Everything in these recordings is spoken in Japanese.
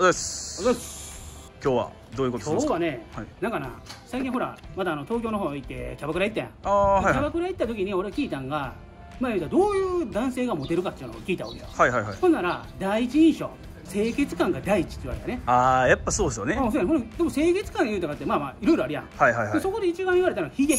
今日はどういうことですか？今日はね、はい。なんかな最近ほらまだあの東京の方行ってキャバクラ行ったやん、ああはいはキャバクラ行った時に俺聞いたんがまあ言うたらどういう男性がモテるかっていうのを聞いたわけよ、いはいはいはい。ほんなら第一印象清潔感が第一って言われたね。ああやっぱそうですよね。あそうやででも清潔感言うたかってまあまあいろいろあるやん、はいはいはい。でそこで一番言われたのはヒゲ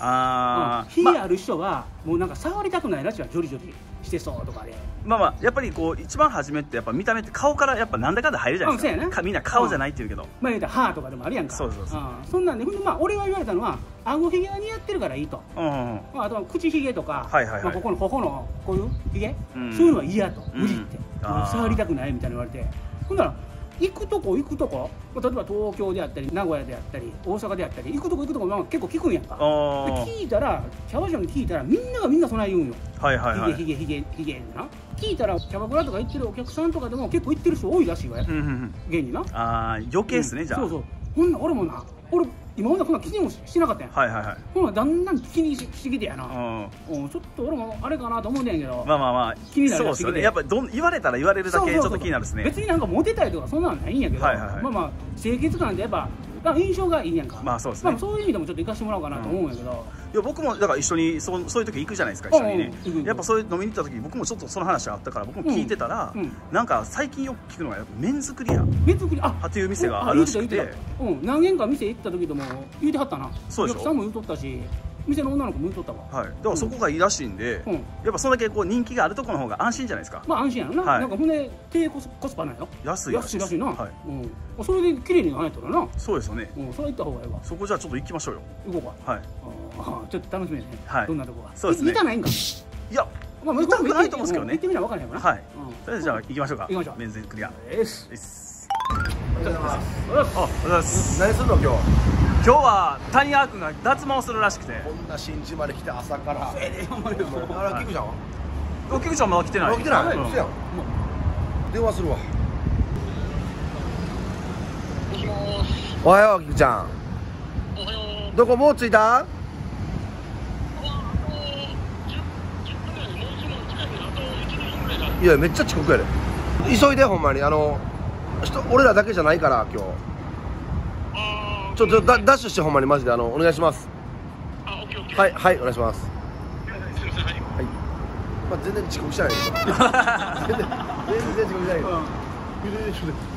ああヒゲあ。る人はもうなんか触りたくないらしいわジョリジョリしてそうとかで。まあまあやっぱりこう一番初めってやっぱ見た目って顔からやっぱなんだかんだ入るじゃないですうんそうやな。かかみんな顔じゃないって言うけど。まあ言うたら歯とかでもあるやんか。そうそうそう。ん。そんなんでほんでまあ俺は言われたのは顎ひげが似合ってるからいいと、うんうんうん。まあ、あとは口ひげとか、はいはいはい。まあ、ここの頬のこういうひげ、うん。そういうのは嫌と。無理って、触りたくないみたいな言われて。ほんなら行くとこ行くとこ？まあ例えば東京であったり名古屋であったり大阪であったり行くとこ行くとこまあ結構聞くんやんか。で聞いたらキャバ嬢に聞いたらみんながみんなそない言うんよ。はいはいはい。ヒゲヒゲヒゲヒゲな。聞いたらキャバクラとか行ってるお客さんとかでも結構行ってる人多いらしいわよ。うんうんうん。現にな。ああ余計ですね、じゃあ。そうそう。ほんな俺もな俺今までこんな気にもしなかったやん、はいはいはい。ほんならだんだん気にししてきてやな、うん。うんちょっと俺もあれかなと思うねんけど、まあまあまあ気になるそうですよね。やっぱどん言われたら言われるだけちょっと気になるですね。別になんかモテたいとかそんなんないんやけど、はいはいはい。まあまあ清潔感ってやっぱまあ印象がいいやんか。まあそうですね。まあ、そういう意味でもちょっと行かしてもらおうかなと思うんやけど、いや僕もだから一緒にそうそういう時行くじゃないですか一緒にね。うんうんやっぱそういう飲みに行った時僕もちょっとその話があったから僕も聞いてたら、うんうん。なんか最近よく聞くのが麺作り屋別にあっていう店があるらしくて。うん何軒か店行った時でも言うてはったな。そうでしょ。お客さんも言うとったし店の女の子も言うとったわ。はい、だからそこがいいらしいんで、うん。やっぱそんだけこう人気があるところの方が安心じゃないですか、まあ安心やろな、はい。なんかほんで低コスコスパなんやろ？安い安いらしいな、はい。うん、それで綺麗になれたらな、そうですよね。うん、それ行った方がいいわ。そこじゃあちょっと行きましょうよ。行こうか。はい。あーちょっと楽しみですね、はい。どんなとこが。そうですね。見たないんか、いやまあ、見たくないと思うんですけどね。行ってみな分からへんわな。はい、うん。とりあえずじゃあ行きましょうか。行きましょう。麺作り屋よし。ですおはようございます。あおはようございます。何するの今日今日は谷川君が脱毛するらしくて。こんな新地まで来て朝から。ええほんまにもうあらキクちゃんはお菊ちゃんまだ来てない？あ来てない。うん。やん電話するわ。おはようキクちゃん。どこもう着いた？いやめっちゃ遅刻やで急いでほんまにあの人俺らだけじゃないから今日ちょっとダダッシュしてほんまにマジであのお願いします。はいはいお願いします。はい。まあ全然遅刻してない。けど全然全然遅刻してないけど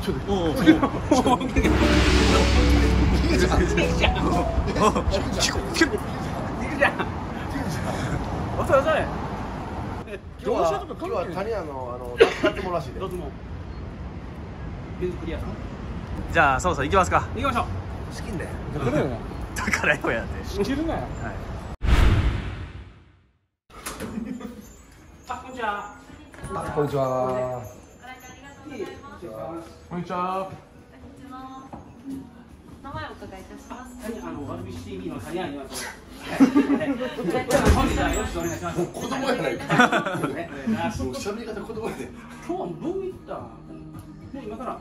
ちょっとちょっとちょっとおじゃあそろそろ行きますか。行きましょう好きんだよ だからよやって知るなよはいあこんにちはあこんにちはこんにちは名前お伺いいたします。あの、ワルビッシュ TV の谷谷には。本日はよろしくお願いします。子供やないか ね今日喋り方子供やではどういった？もう今から。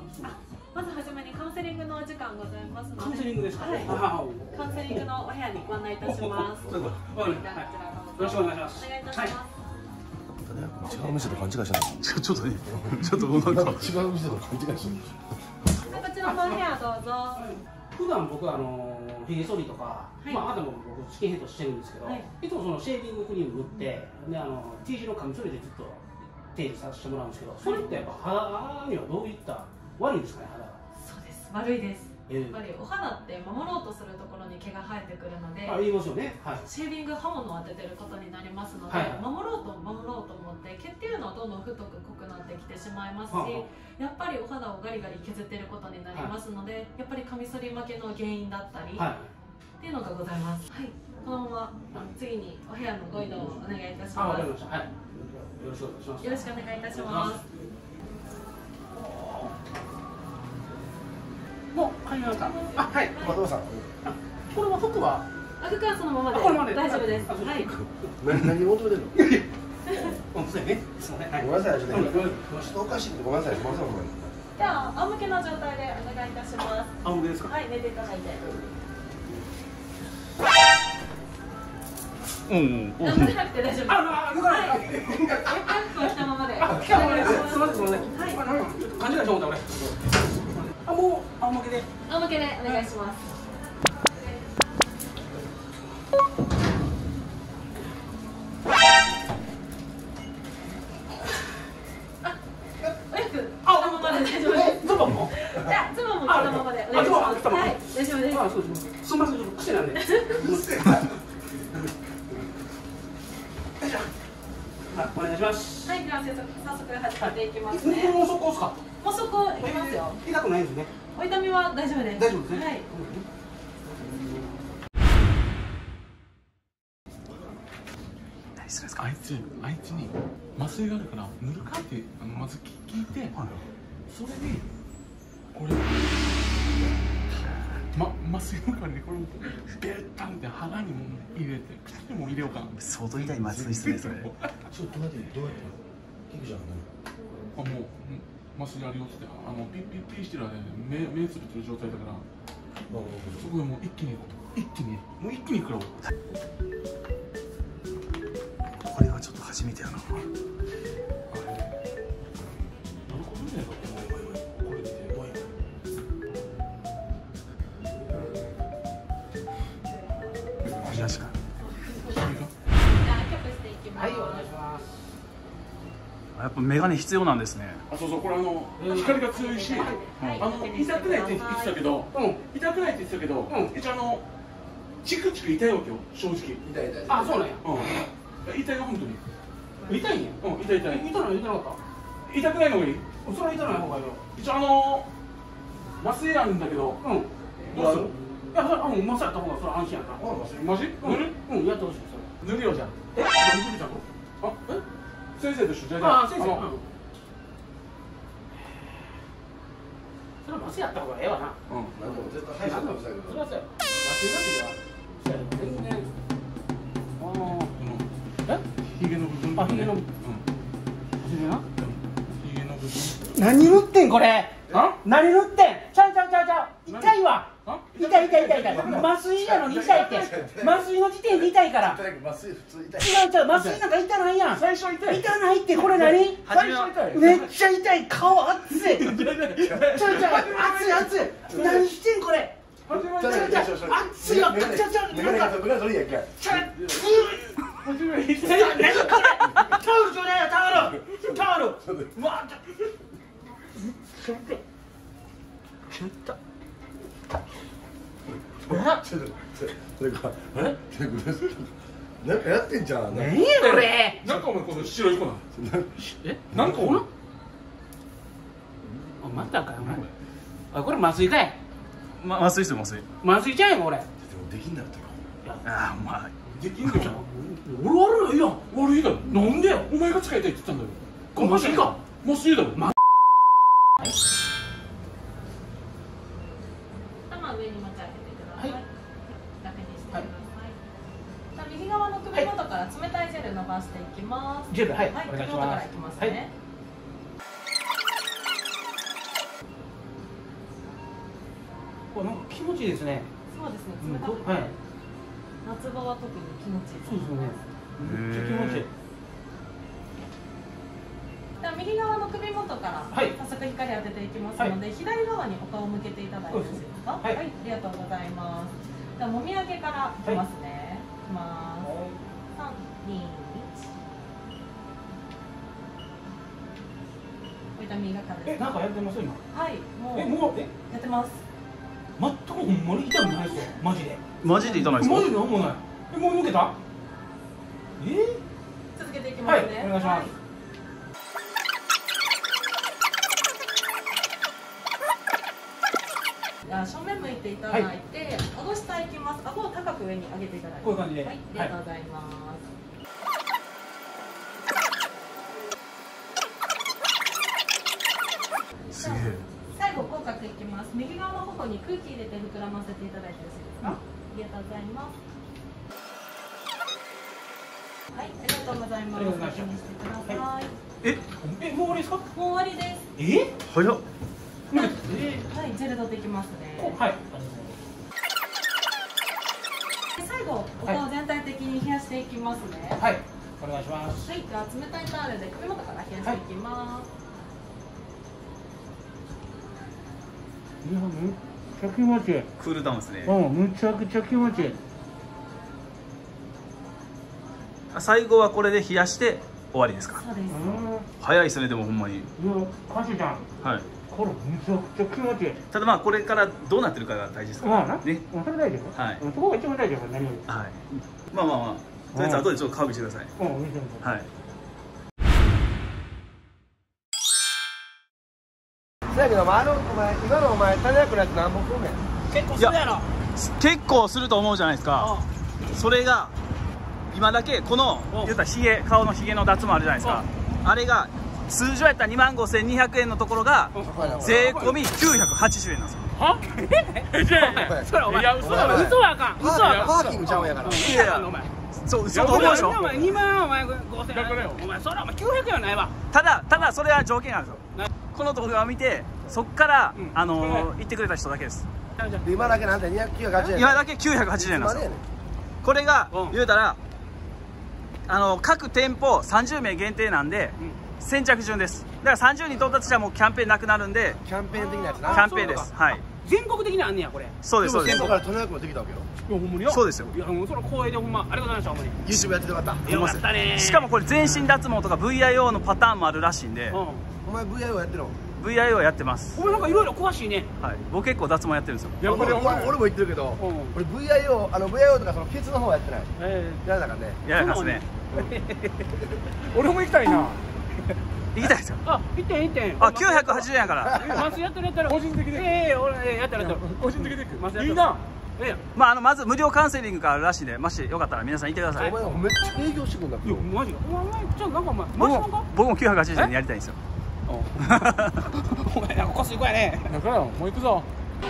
まずはじめにカウンセリングのお時間ございますので。カウンセリングですか？はい。あカウンセリングのお部屋にご案内いたします。はいじゃあこちらどうぞよろしくお願いしますお願いいたします。違う店と勘違い。したちょちょっとねちょっとなんか違う店と勘違いしたこちらのお部屋どうぞ。普段僕はあのヒゲ剃りとか、い。まああとも僕スキンヘッドしてるんですけど、はい。い、つもそのシェーディングクリーム塗ってであの T 字のカミソリでずっと手入れさせてもらうんですけど、それってやっぱ肌にはどういった悪いんですかね肌が。そうです。悪いです。えやっぱりお肌って守ろうとするところに毛が生えてくるので。あ言いますよね。はい。シェービング刃物を当ててることになりますので、はい守ろうと守ろうと思って毛っていうのはどんどん太く濃くなってきてしまいますし、はやっぱりお肌をガリガリ削ってることになりますので、やっぱりカミソリ負けの原因だったり、はい。っていうのがございます。はい、このまま次にお部屋のご移動をお願いいたしあわます。かりました。はい。よろしくお願いします。よろしくお願いいたします。もう買いました。あはい。松本さんあこれは服は？あ、服はそのままで大丈夫です。はい。何何求めてんの。ごめんなさいちょっとおかしいんでごめんなさいすいませんほんまにでは仰向けの状態でお願いいたします。あ僕ですか？はい、寝ていただいて。うんうん何もしなくて大丈夫です。ああ。仰向けけでお願いします。いいしあズボンますあ着たままはい大丈夫です。あそうですす。みませんちょっと癖なんで。はいお願いします。はい、では早速早速始めていきますね。もうそこですか？もうそこいきますよ。痛くないんですねお痛みは大丈夫です。大丈夫ですね。はい。何するんですか？あいつあいつに麻酔があるから塗るかってあのまず聞いて、それでこれま麻酔の代わりにこれをベルタンって腹にも入れて口にも入れようかな。相当痛い麻酔っすねそれ。ちょっと待ってどうやって？菊ちゃん。あもううん麻酔あるよってあのピッピッピッしてる間に目目つぶってる状態だからそこでもう一気に一気にもう一気に食らおうこれはちょっと初めてやな。やっぱ眼鏡必要なんですね。あそうそうこれあの光が強いしはい。あの痛くないって言ってたけどうん。痛くないって言ってたけど、うん。一応あのチクチク痛いわけよ正直。痛い痛い。あそうなんや。うん。痛いよ本当に。痛いんや？うん痛い痛い。痛いの痛なかっ痛くないのがいい。たそれは痛ない方がいいよ一応あの麻酔あるんだけどうん。どうする？いやあうんまさやった方がそれは安心やな。マジ？塗るうんやってほしいそれ。塗るよじゃんえ？何するちゃんあえ？先生と一緒じゃああ。先生のうんそれは麻酔やった方がええわなうん。なん。でも絶対歯医者の人だけどそれはそうや麻酔なしではそうや全然あこのあえヒゲの部分あヒゲのうん。麻酔なヒゲの部分何塗ってん。これ何塗ってん？ちゃうちゃうちゃうちゃう。痛いわ。あ？痛い痛い痛い痛い。麻酔やのに痛いって。麻酔の時点で痛いから。痛い麻酔普通痛い違う。違う麻酔なんか痛ないやん。最初は痛い。痛ないってこれ何？最初は痛いめっちゃ痛い。顔熱い。ちょいちょい。熱い熱い。何してんこれ？熱いよちょいちょい。ちょいメガネがメガネ取りやんけ。ちょ何これ？タオルちょうだいよタオル。タオル。うわちょちょっとちょっとちょっとそれかえなんかやってんじゃん何やこれなんかお前この白い粉えなんかお前あまたかよお前あこれ麻酔かいま麻酔っすよ麻酔麻酔ちゃうよこれでもできんなったらああお前できんのよ俺悪ないやん悪いだろなんでよお前が使いたいって言ったんだよこれ麻酔か麻酔だろま頭上に持ち上げてください。はい。楽にしてください。右側の首元から冷たい。ジェル伸ばしてい。きます。ジェルはい。はい、首元からい。きますね。はい。これなんか気持ちいいですね。そうですね、うん。冷たくて、はい。夏場は特に気持ちいいとそう思ですよね。めっちゃ気。持ちいいでは右側の首元からはい。早速光当てていきますので、左側にお顔を向けていただいてよろしいですか？はい。ありがとうございます。ではもみあげからいきますね。い。きます。三二一。お痛みが軽いですか？えなんかやってます？今。はい、もうえもうえやってます。全くほんまに痛くないですよ。マジで。マジで痛ないですか？マジでなんもない。えもう抜けた？え？続けていきますね。はい。お願いしますでは正面向いてい。ただいて、顎下いきます。顎を高く上に上げていただいて。こういう感じで。はい、ありがとうございます。すげえ。最後口角いきます。右側の頬に空気入れて膨らませていただいてよろしいですか、ありがとうございます。はい。ありがとうございます。ありがとうございまにしてください、ええもう終わりですか？もう終わりです。え？早っ。はい。ジェルドできますね。はいで最後お顔全体的に冷やしていきますね。はい、はいお願いします。では冷たいタオルで首元から冷やしていきます、い。やめっちゃ気持ちいい。クールダウンですね。うんむちゃくちゃ気持ちいい。最後はこれで冷やして終わりですか？そうです。うん。早いですねでもほんまに。いやカジちゃん。はいこれむちゃくちゃ気持ちいい。ただまあこれからどうなってるかが大事ですかまあな、らねうんそれ大丈夫？はい。うん。そこが一番大丈夫何よりはい。まあまあまあ。とりあえず後でちょっと顔見してください。うん見てみて。はい。そやけど、まあ、あのお前今のお前種役のやつ何本すんねん？結構するやろ。結構すると思うじゃないですか。それが今だけこのうん。言ったらひげ顔のひげの脱毛あるじゃないですか。あれが通常やったら2万5200円のところが税込み980円なんですよ。は？えじゃあそれお前いや嘘だろ。嘘はあかん。パ嘘はあかん。ーパーキングちゃうんやから。いやいや。お前そう嘘と思うでしょ。お前2万お前5000円お前それはお前900円はないわ。ただただそれは条件なんですよ。なこの動画を見てそっから、うん。あのー言ってくれた人だけです。で今だけなんて298円。今だけ980円なんですよ。ねこれが、うん。言うたらあの各店舗30名限定なんで、うん先着順です。だから30人到達したらもうキャンペーンなくなるんでキャンペーン的なやつキなャンペーンです。はい。全国的にあんねやこれ。そうですそうです。店舗から種役もできたわけよいやほんまに？よそうですよ。いやもうそれ光栄でほんまありがとうございましたほんまに。YouTube やっててよかった。よかったね。しかもこれ全身脱毛とか VIO のパターンもあるらしいんで、うん。お前 VIO やってるの？VIO やってます、お前なんかいろいろ詳しいね。はい、僕結構脱毛やってるんですよ。やっぱりお前。俺俺も言ってるけどうん。俺 VIO あの VIO とかそのケツの方はやってない。えやらなあかんね。やらなかったですね 俺も行きたいな 行きたいですよ。あ行ってん行って。んあ980円やから。マスやってるやってる個人的でええ俺ええやってるやってる個人的でマスやいいな。まああのまず無料カウンセリングがあるらしいんでもしよかったら皆さん行ってください、お前めっちゃ営業してくんだいやマジかお前お前ちょなんかお前僕マシなんか？も僕も980円でやりたいんですよ。お前なんか腰いこやね。だからもう行くぞ「